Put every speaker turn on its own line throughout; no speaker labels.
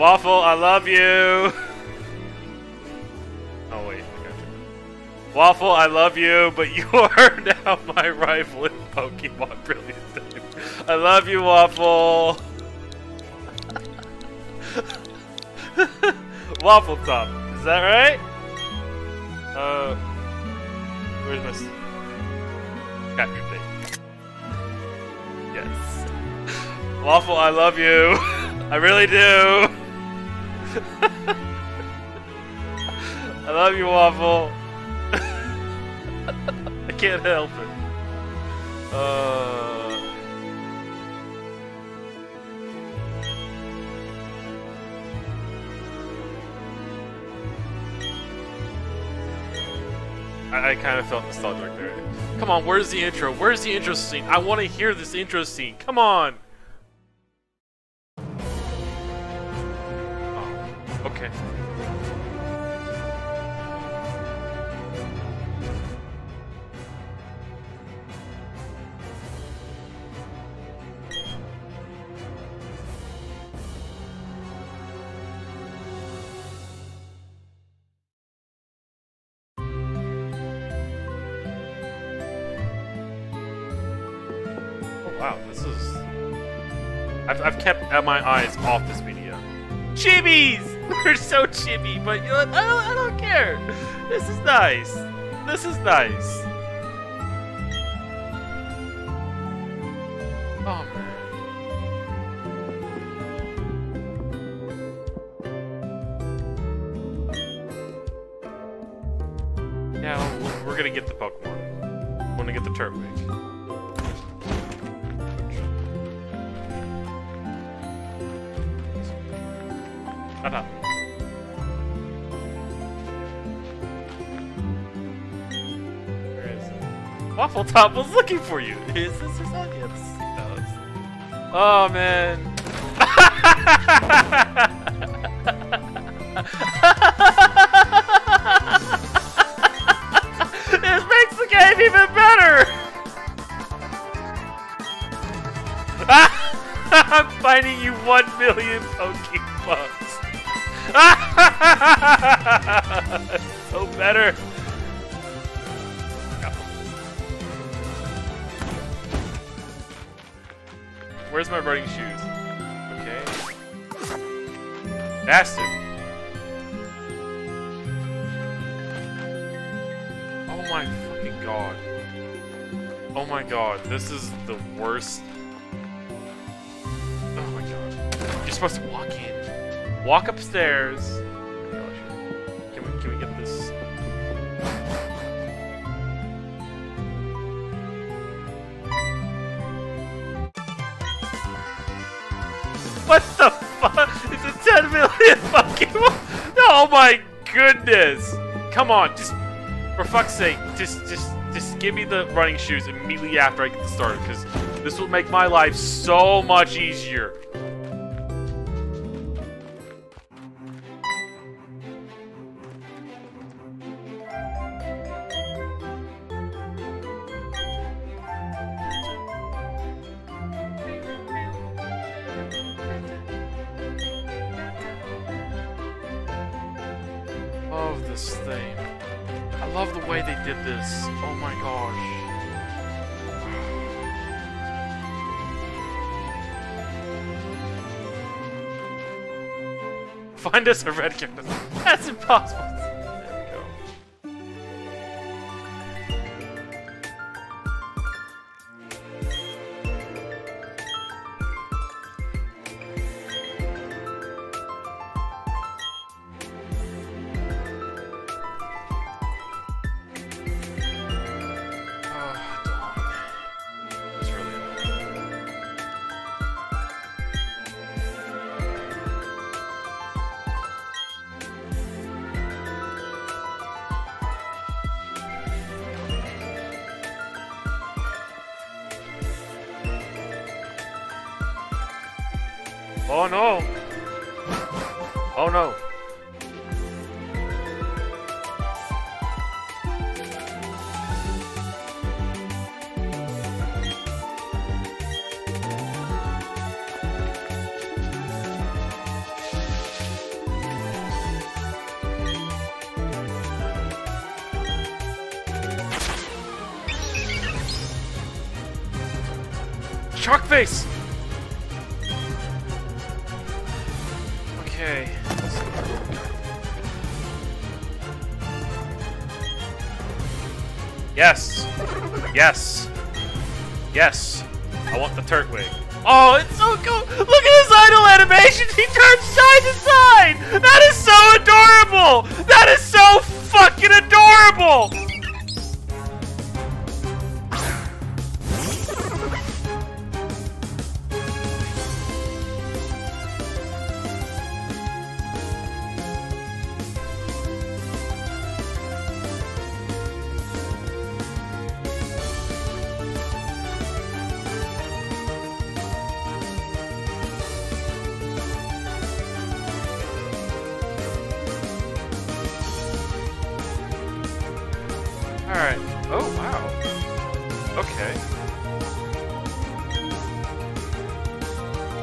Waffle, I love you. Oh wait, I got you. Waffle, I love you, but you are now my rival in Pokemon Brilliant I love you, Waffle. Waffle Top, is that right? Uh, where's my capture date? Yes. Waffle, I love you. I really do. I love you, Waffle. I can't help it. Uh. I, I kind of felt nostalgic there. Come on, where's the intro? Where's the intro scene? I want to hear this intro scene. Come on. Okay. Oh, wow, this is... I've, I've kept my eyes off this video. Chibis! They're so chibi, but you know? I don't, I don't care. This is nice. This is nice. Oh, man. Now, we're gonna get the Pokemon. We're gonna get the Turtwig. Waffle Top was looking for you. Is this your son? Yes, it. Oh man. this makes the game even better. I'm finding you one million Pokebucks. so better. Where's my running shoes? Okay. Bastard. Oh my fucking god. Oh my god, this is the worst. Oh my god. You're supposed to walk in. Walk upstairs. What the fuck? It's a 10 million Pokemon! Oh my goodness! Come on, just for fuck's sake, just just just give me the running shoes immediately after I get started, because this will make my life so much easier. This thing. I love the way they did this. Oh my gosh. Find us a red cactus. That's impossible. Oh no! Oh no! Shockface! Okay. Yes! Yes! Yes! I want the Turtwig. Oh, it's so cool! Look at his idle animation! He turns side to side! That is so adorable! That is so fucking adorable!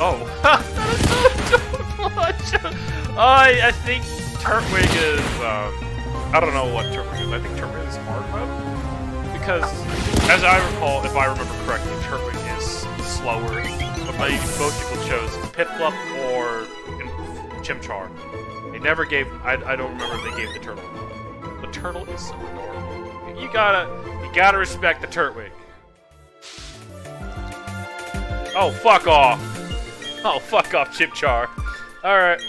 Oh. that is so adorable! I, I think Turtwig is, um... I don't know what Turtwig is. I think Turtwig is hard mode. Because, as I recall, if I remember correctly, Turtwig is slower. But maybe most people chose Piplup or Chimchar. They never gave... I, I don't remember if they gave the turtle. The turtle is so adorable. You gotta... You gotta respect the Turtwig. Oh, fuck off. Oh, fuck off, Chimchar. Alright.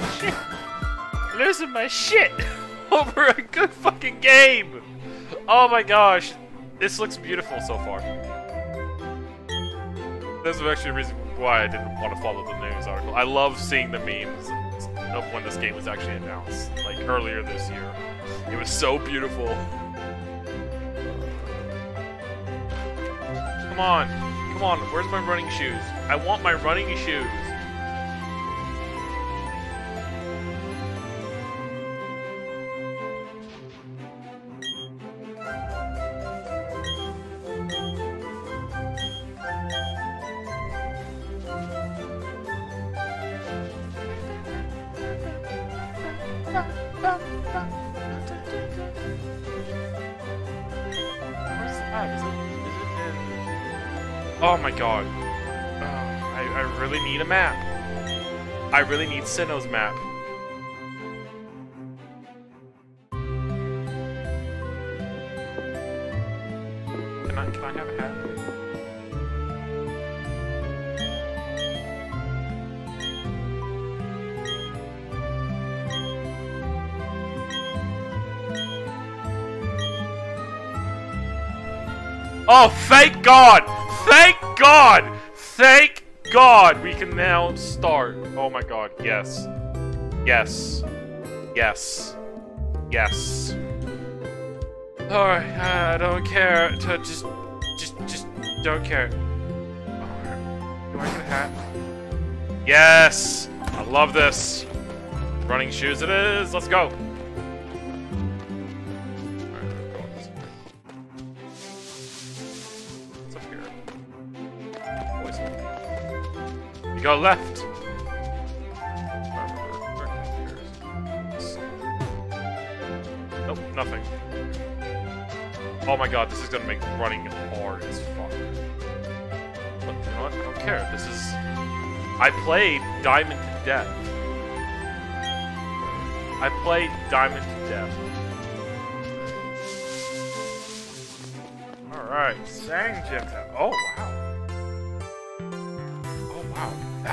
My shit! Losing my shit over a good fucking game! Oh my gosh, this looks beautiful so far. This is actually the reason why I didn't want to follow the news article. I love seeing the memes of when this game was actually announced, like earlier this year. It was so beautiful. Come on, come on, where's my running shoes? I want my running shoes. Oh my god. I, I really need a map. I really need Sinnoh's map. Can I, can I have a hat? Oh, thank God! Thank God! Thank God! We can now start. Oh my God, yes. Yes. Yes. Yes. Alright, I don't care. Just, just, just don't care. Do I get a hat? Yes! I love this. Running shoes it is. Let's go. Go left. Nope, nothing. Oh my god, this is gonna make running hard as fuck. But you know what? I don't care. This is. I played Diamond to Death. I played Diamond to Death. Alright, Sang Gem Town. Oh wow.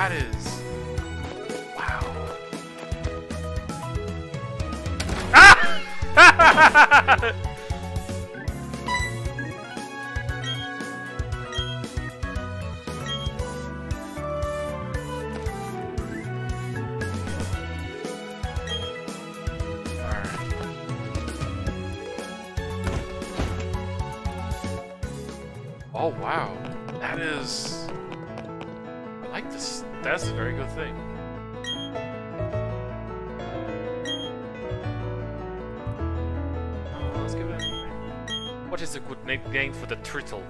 That is. Wow. Ah! What is a good name game for the turtle?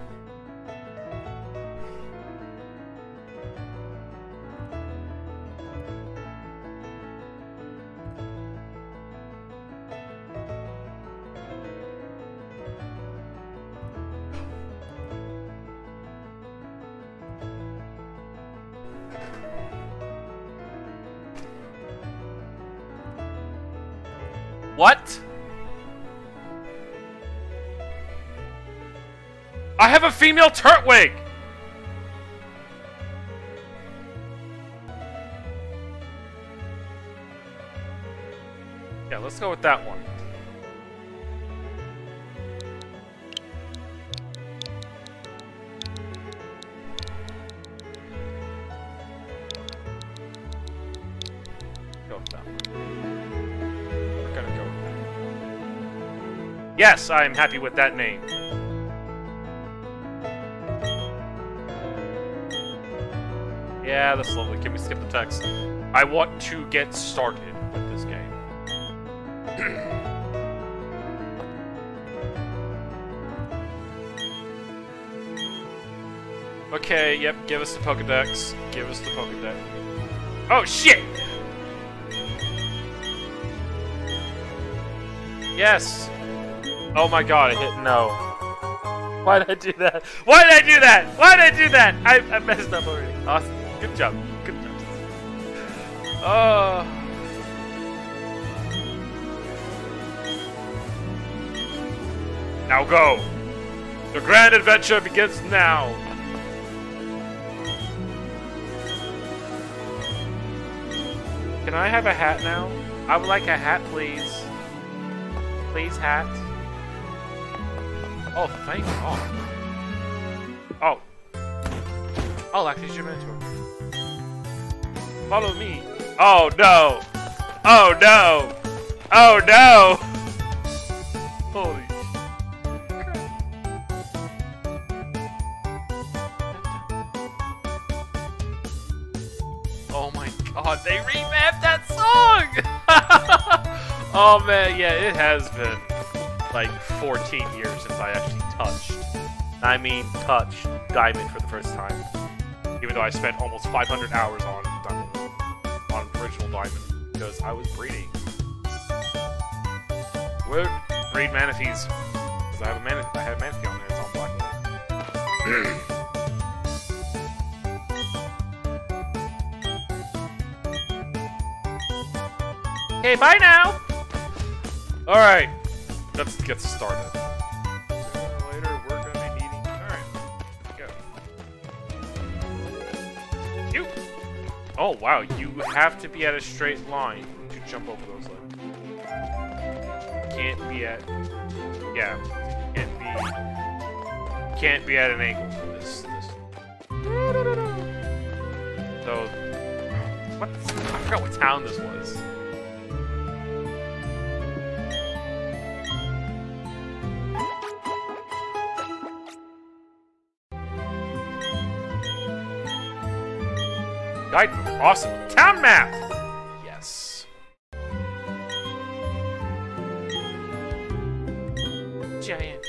I have a female Turtwig! Yeah, let's go with that one. Go with that one. We're gonna go with that. Yes, I am happy with that name. Yeah, that's lovely. Can we skip the text? I want to get started with this game. okay, yep, give us the Pokedex. Give us the Pokedex. Oh, shit! Yes! Oh my god, I hit no. Why did I do that? Why did I do that? Why did I do that? I, I messed up already. Awesome. Good job. Good job. Oh. Now go. The grand adventure begins now. Can I have a hat now? I would like a hat, please. Please, hat. Oh, thank God. Oh. I'll act as your mentor. Follow me. Oh, no. Oh, no. Oh, no. Holy Oh my god, they revamped that song! oh man, yeah, it has been like 14 years since I actually touched. I mean, touched Diamond for the first time. Even though I spent almost 500 hours on Diamond, because I was breeding. Would breed Manatees. Because I have a Manatee, I have Manatee on there, it's on Black Okay, bye now! Alright, let's get started. Oh, wow, you have to be at a straight line to jump over those legs. Can't be at... Yeah, can't be... Can't be at an angle for this. this. So... What? I forgot what town this was. Guide awesome. Town map! Yes. Giant.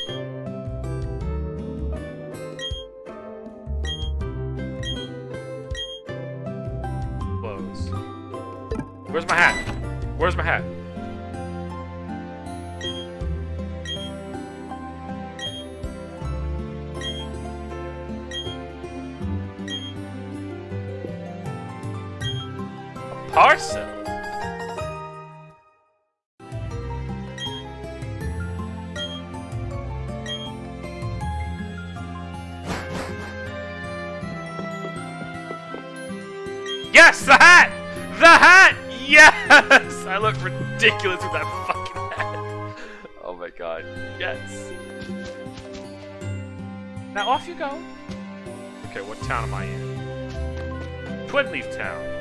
Close. Where's my hat? Where's my hat? Yes, the hat! The hat! Yes! I look ridiculous with that fucking hat. Oh my god. Yes. Now off you go. Okay, what town am I in? Twinleaf Town.